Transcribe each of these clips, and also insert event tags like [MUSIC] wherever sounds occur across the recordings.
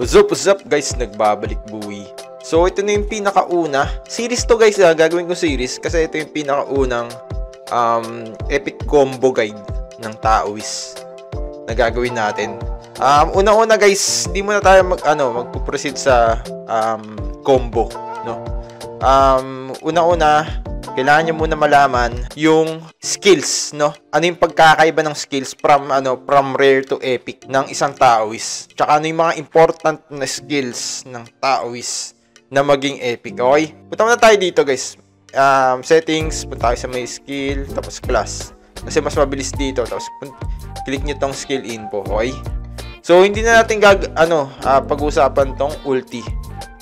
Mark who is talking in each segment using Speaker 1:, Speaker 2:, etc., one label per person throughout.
Speaker 1: What's up, what's up guys? Nagbabalik buwi. So ito na yung pinakauna. Series to guys ha, gagawin ko series kasi ito yung pinakaunang um, epic combo guide ng Taoist na gagawin natin. Um, una-una guys, hindi muna tayo mag, ano, magpo-proceed sa um, combo. No? Um, una-una, kailangan nyo muna malaman yung skills, no? Ano yung pagkakaiba ng skills from, ano, from rare to epic ng isang Taoist. Tsaka ano yung mga important na skills ng Taoist na maging epic, okay? Punta muna tayo dito, guys. Um, settings, punta tayo sa may skill, tapos class. Kasi mas mabilis dito, tapos click nyo tong skill info, okay? So, hindi na natin gag, ano, uh, pag-usapan tong ulti.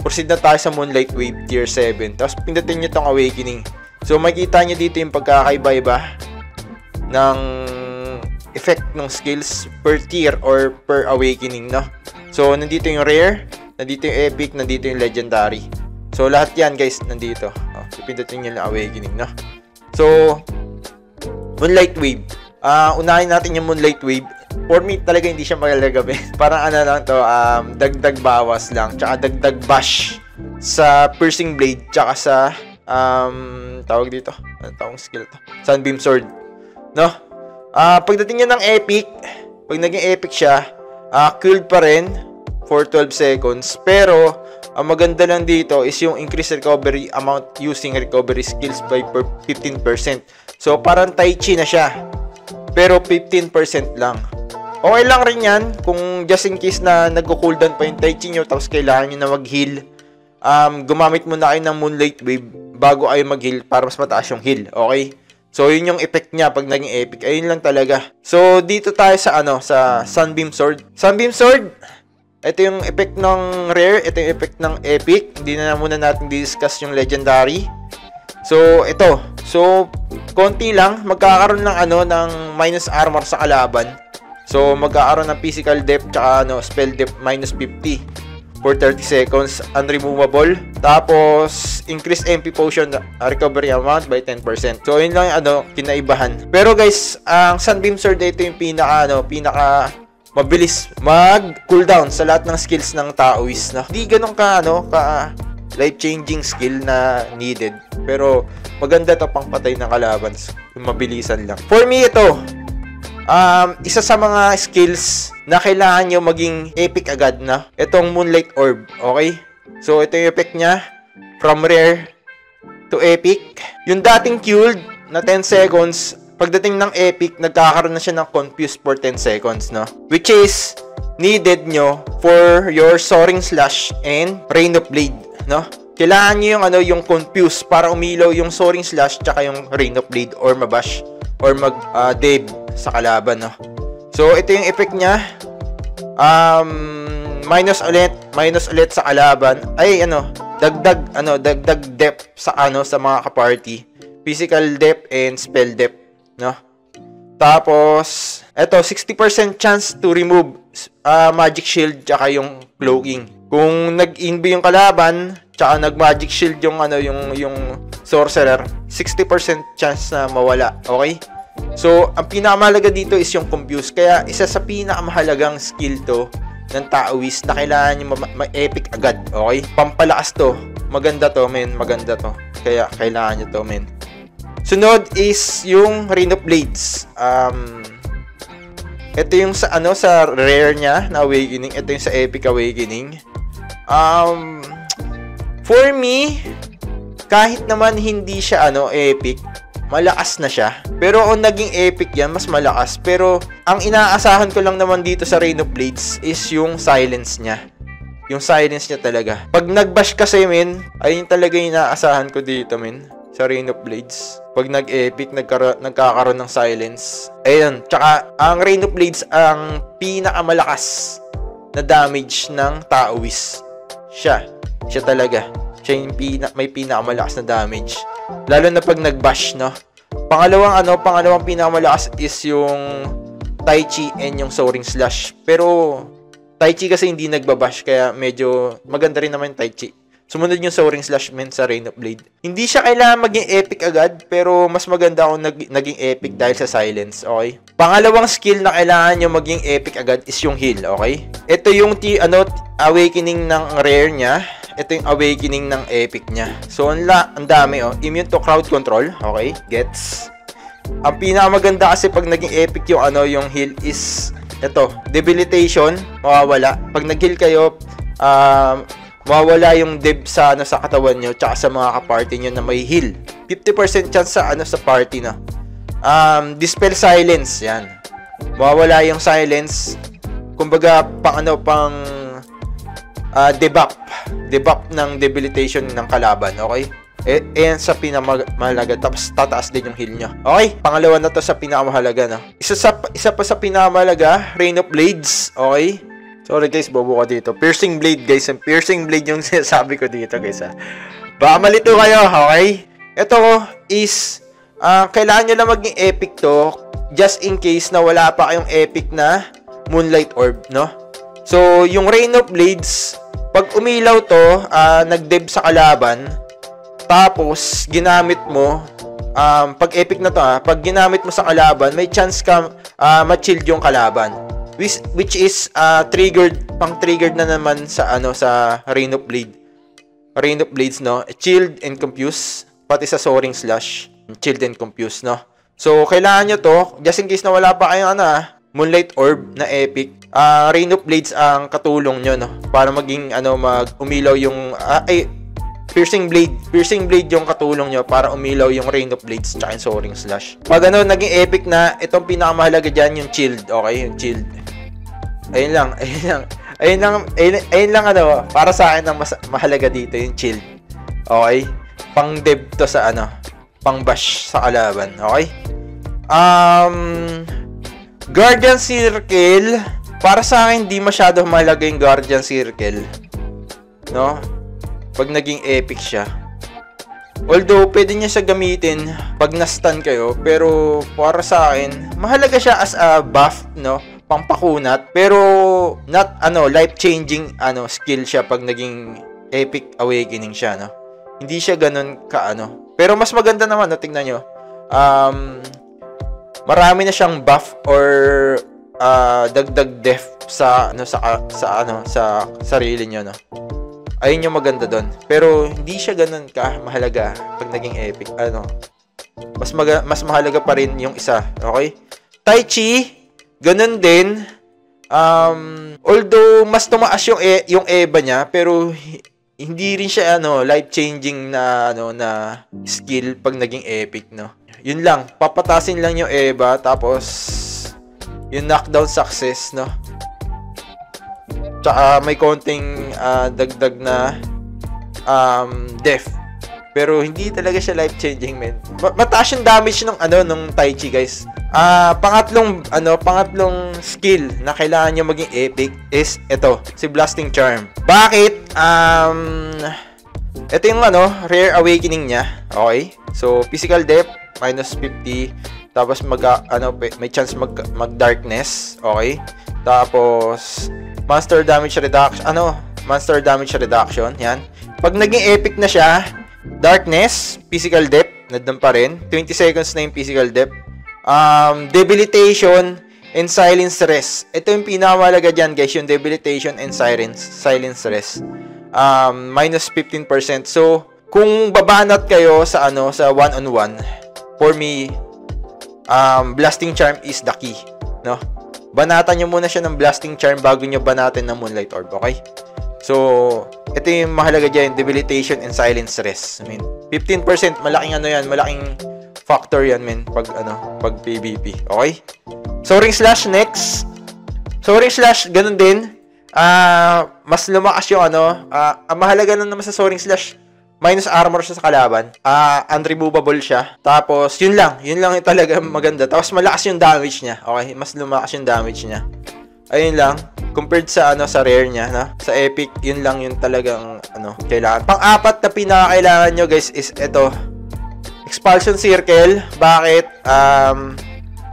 Speaker 1: Proceed na tayo sa Moonlight Wave Tier 7. Tapos, pindutin nyo tong Awakening. So makita nyo dito yung pagkakaiba-iba ng effect ng skills per tier or per awakening, no? So nandito yung rare, nandito yung epic, nandito yung legendary. So lahat yan guys nandito. Oh, ipindutin nyo yung awakening, no? So Moonlight Wave. Uh, unahin natin yung Moonlight Wave. For me, talaga hindi siya magalagabi. [LAUGHS] Parang ano lang to, um, dagdag bawas lang. Tsaka dagdag bash sa piercing blade. Tsaka sa um, tawag dito, ano tawag skill to? Sunbeam Sword. No? Ah, uh, pagdating niya ng epic, pag naging epic siya, uh, killed pa rin for 12 seconds. Pero, ang maganda lang dito is yung increase recovery amount using recovery skills by 15%. So, parang Tai Chi na siya. Pero 15% lang. Okay lang rin yan kung just in case na nagko-cooldown pa yung Tai Chi nyo tapos kailangan nyo na mag-heal. Um, gumamit muna kayo ng Moonlight Wave bago ay mag-heal para mas mataas yung heal. Okay? So, yun yung effect niya pag naging epic. Ayun lang talaga. So, dito tayo sa ano, sa Sunbeam Sword. Sunbeam Sword, ito yung effect ng rare, ito yung effect ng epic. Hindi na muna natin discuss yung legendary. So, ito. So, konti lang, magkakaroon ng ano, ng minus armor sa kalaban. So, magkakaroon ng physical depth, tsaka ano, spell depth minus 50 for 30 seconds unremovable. Tapos, increase MP potion recovery amount by 10%. So, yun lang yung ano, kinaibahan. Pero guys, ang Sunbeam Sword ito yung pinaka, ano, pinaka mabilis mag cooldown sa lahat ng skills ng Taoist. No? Hindi ganun ka, ano, ka life-changing skill na needed. Pero, maganda to pang patay ng kalaban. Mabilisan lang. For me, ito, um, isa sa mga skills na kailangan nyo maging epic agad na itong Moonlight Orb. Okay? So, ito yung effect niya. From rare to epic. Yung dating killed na 10 seconds, pagdating ng epic, nagkakaroon na siya ng confuse for 10 seconds, no? Which is needed nyo for your soaring slash and rain of blade, no? Kailangan nyo yung ano, yung confuse para umilaw yung soaring slash tsaka yung rain of blade or mabash or mag uh, sa kalaban, no? So, ito yung effect niya. Um, minus ulit, minus ulit sa kalaban. Ay, ano, dagdag, ano, dagdag depth sa, ano, sa mga kaparty. Physical depth and spell depth, no? Tapos, eto, 60% chance to remove uh, magic shield tsaka yung cloaking. Kung nag-inbi yung kalaban, tsaka nag-magic shield yung ano yung yung sorcerer, 60% chance na mawala. Okay? So, ang pinakamahalaga dito is yung confuse. Kaya, isa sa pinakamahalagang skill to ng Taoist na kailangan nyo ma-epic agad. Okay? Pampalakas to. Maganda to, men. Maganda to. Kaya, kailangan nyo to, men. Sunod is yung Rain of Blades. Um, ito yung sa, ano, sa rare niya na Awakening. Ito yung sa Epic Awakening. Um, for me, kahit naman hindi siya, ano, epic, malakas na siya. Pero kung naging epic yan, mas malakas. Pero ang inaasahan ko lang naman dito sa Rain of Blades is yung silence niya. Yung silence niya talaga. Pag nagbash kasi, men, ayun talaga yung inaasahan ko dito, men. Sa Rain of Blades. Pag nag-epic, nagkakaroon ng silence. Ayun. Tsaka, ang Rain of Blades, ang pinakamalakas na damage ng Taoist. Siya. Siya talaga. Siya yung pina- may pinakamalakas na damage. Lalo na pag nag-bash, no? Pangalawang ano, pangalawang pinakamalakas is yung Tai Chi and yung Soaring Slash. Pero Tai Chi kasi hindi nagbabash kaya medyo maganda rin naman yung Tai Chi. Sumunod yung Soaring Slash men sa Rain of Blade. Hindi siya kailangan maging epic agad, pero mas maganda kung nag- naging epic dahil sa silence, okay? Pangalawang skill na kailangan nyo maging epic agad is yung heal, okay? Ito yung t- ano, awakening ng rare niya. Ito yung awakening ng epic niya. So, ang, ang dami, oh. Immune to crowd control, okay? Gets. Ang pinakamaganda kasi pag naging epic yung ano, yung heal is ito, debilitation, mawawala. Pag nag-heal kayo, um, mawawala yung deb sa ano sa katawan nyo tsaka sa mga kaparty nyo na may heal. 50% chance sa ano sa party na. Um, dispel silence, yan. Mawawala yung silence. Kumbaga, pang ano, pang uh, debuff. Debuff ng debilitation ng kalaban, okay? Eh, ayan sa pinakamahalaga. Tapos tataas din yung heal nyo. Okay, pangalawa na to sa pinakamahalaga, no? Isa, sa, isa pa sa pinakamahalaga, Rain of Blades, okay? Sorry guys, bobo ko dito. Piercing blade guys. Ang piercing blade yung [LAUGHS] sinasabi ko dito guys ha. Baka kayo, okay? Ito is, uh, kailangan nyo lang maging epic to just in case na wala pa kayong epic na Moonlight Orb, no? So, yung Rain of Blades, pag umilaw to, uh, nag-deb sa kalaban, tapos ginamit mo, um, pag epic na to ha, pag ginamit mo sa kalaban, may chance ka uh, ma-chill yung kalaban which, which is uh, triggered pang triggered na naman sa ano sa Rain of Blade. Rain of Blades no, chilled and confused pati sa Soaring Slash, chilled and confused no. So kailangan niyo to just in case na wala pa kayong ano ah, Moonlight Orb na epic. Uh, Rain of Blades ang katulong nyo no para maging ano mag umilaw yung uh, ay Piercing Blade. Piercing Blade yung katulong nyo para umilaw yung Rain of Blades tsaka yung Soaring Slash. Pag ano, naging epic na, itong pinakamahalaga dyan, yung Chilled. Okay, yung Chilled. Ayun lang, [LAUGHS] ayun lang. Ayun lang, ayun, ayun lang ano, para sa akin ang mas, mahalaga dito, yung Chilled. Okay? Pang dev to sa ano, pang bash sa kalaban. Okay? Um, Guardian Circle, para sa akin, di masyado mahalaga yung Guardian Circle. No? pag naging epic siya. Although, pwede niya siya gamitin pag na-stun kayo, pero para sa akin, mahalaga siya as a buff, no? Pampakunat, pero not, ano, life-changing, ano, skill siya pag naging epic awakening siya, no? Hindi siya ganun ka, ano. Pero mas maganda naman, no? Tingnan nyo. Um, marami na siyang buff or uh, dagdag def sa ano sa sa ano sa sarili niyo no ayun yung maganda doon. Pero hindi siya ganun ka mahalaga pag naging epic. Ano? Mas maga, mas mahalaga pa rin yung isa. Okay? Tai Chi, ganun din. Um, although mas tumaas yung e, yung EVA niya, pero hindi rin siya ano life-changing na ano na skill pag naging epic, no. Yun lang, papatasin lang yung EVA tapos yung knockdown success, no. Tsaka may konting uh, dagdag na um, def. Pero hindi talaga siya life-changing, men. Mataas yung damage ng ano nung Tai Chi, guys. Ah, uh, pangatlong ano, pangatlong skill na kailangan niyo maging epic is ito, si Blasting Charm. Bakit? Um ito yung ano, rare awakening niya. Okay? So, physical depth minus 50 tapos mag ano may chance mag mag darkness, okay? Tapos monster damage reduction, ano, monster damage reduction, yan. Pag naging epic na siya, darkness, physical depth, nandun pa rin. 20 seconds na yung physical depth. Um, debilitation, and silence rest. Ito yung pinakamalaga dyan, guys, yung debilitation and silence, silence rest. Um, minus 15%. So, kung babanat kayo sa ano sa one-on-one, for me, um, blasting charm is the key. No? banatan nyo muna siya ng blasting charm bago nyo banatin ng moonlight orb, okay? So, ito yung mahalaga dyan, debilitation and silence rest. I mean, 15%, malaking ano yan, malaking factor yan, men, pag ano, pag PvP, okay? Soaring Slash next. Soaring Slash, ganun din. Uh, mas lumakas yung ano, uh, ang mahalaga lang naman sa Soaring Slash, minus armor siya sa kalaban. Uh, unremovable siya. Tapos, yun lang. Yun lang yung talaga [LAUGHS] maganda. Tapos, malakas yung damage niya. Okay, mas lumakas yung damage niya. Ayun lang. Compared sa ano sa rare niya, no? Sa epic, yun lang yung talagang ano, kailangan. Pang-apat na pinakakailangan nyo, guys, is ito. Expulsion Circle. Bakit? Um,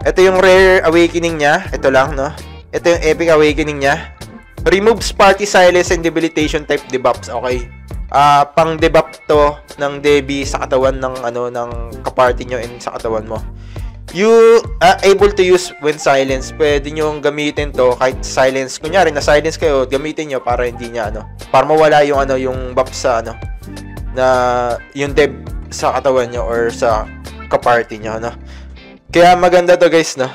Speaker 1: ito yung rare awakening niya. Ito lang, no? Ito yung epic awakening niya. Removes party silence and debilitation type debuffs. Okay ah pang debuff to ng Debbie sa katawan ng ano ng kaparty nyo and sa katawan mo. You are able to use when silence. Pwede nyo gamitin to kahit silence. Kunyari na silence kayo, gamitin nyo para hindi niya ano, para mawala yung ano yung buff sa ano na yung deb sa katawan nyo or sa kaparty nyo no. Kaya maganda to guys no.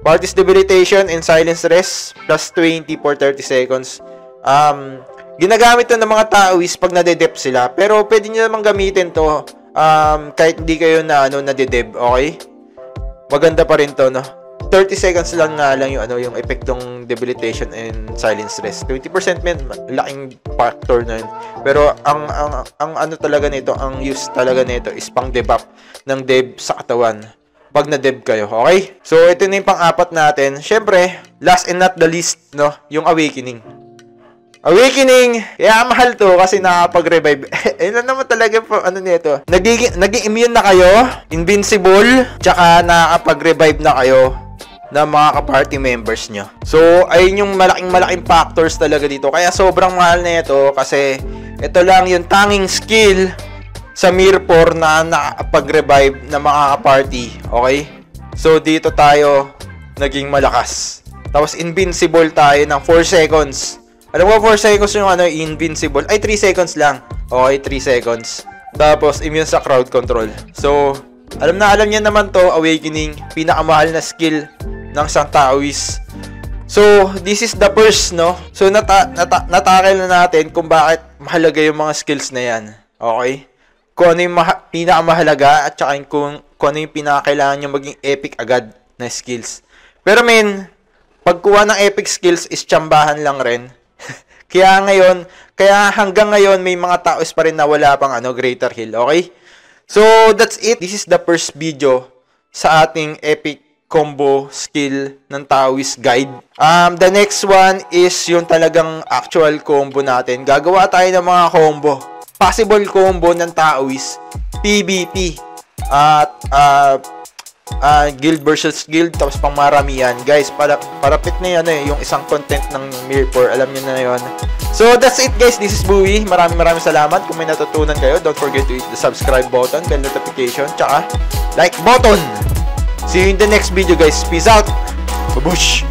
Speaker 1: Party's debilitation and silence rest plus 20 for 30 seconds. Um, ginagamit to ng mga Taoist pag nade-dep sila. Pero pwede nyo namang gamitin to um, kahit hindi kayo na ano nade-deb, okay? Maganda pa rin to, no? 30 seconds lang nga lang yung ano yung epektong debilitation and silence rest. 20% men laking factor na yun. Pero ang ang ang ano talaga nito, ang use talaga nito is pang debuff ng deb sa katawan pag na-dev kayo, okay? So, ito na yung pang-apat natin. Siyempre, last and not the least, no? Yung Awakening. Awakening! Kaya mahal to kasi nakapag-revive. [LAUGHS] na naman talaga po, ano nito. Nagiging, naging immune na kayo, invincible, tsaka nakapag-revive na kayo ng mga ka-party members nyo. So, ayun yung malaking malaking factors talaga dito. Kaya sobrang mahal na ito kasi ito lang yung tanging skill sa Mirror na nakapag-revive ng mga ka-party. Okay? So, dito tayo naging malakas. Tapos, invincible tayo ng 4 seconds. Alam mo, 4 seconds yung ano, invincible. Ay, 3 seconds lang. Okay, 3 seconds. Tapos, immune sa crowd control. So, alam na alam niya naman to, Awakening. Pinakamahal na skill ng isang Taoist. So, this is the first, no? So, nata nata natakil na natin kung bakit mahalaga yung mga skills na yan. Okay? Kung ano yung maha- pinakamahalaga at saka yung kung, kung ano yung pinakakailangan nyo maging epic agad na skills. Pero men, pagkuha ng epic skills is tsambahan lang rin. Kaya ngayon, kaya hanggang ngayon may mga taos pa rin na wala pang ano, greater heal, okay? So, that's it. This is the first video sa ating epic combo skill ng Taoist Guide. Um, the next one is yung talagang actual combo natin. Gagawa tayo ng mga combo. Possible combo ng Taoist. PvP. At uh, uh, guild versus guild tapos pang maramihan. Guys para parapit na yan eh yung isang content ng Mirror alam niyo na yon so that's it guys. This is Bowie. Maraming maraming salamat. Kung may natutunan kayo don't forget to hit the subscribe button bell notification tsaka like button. See you in the next video guys. Peace out. Babush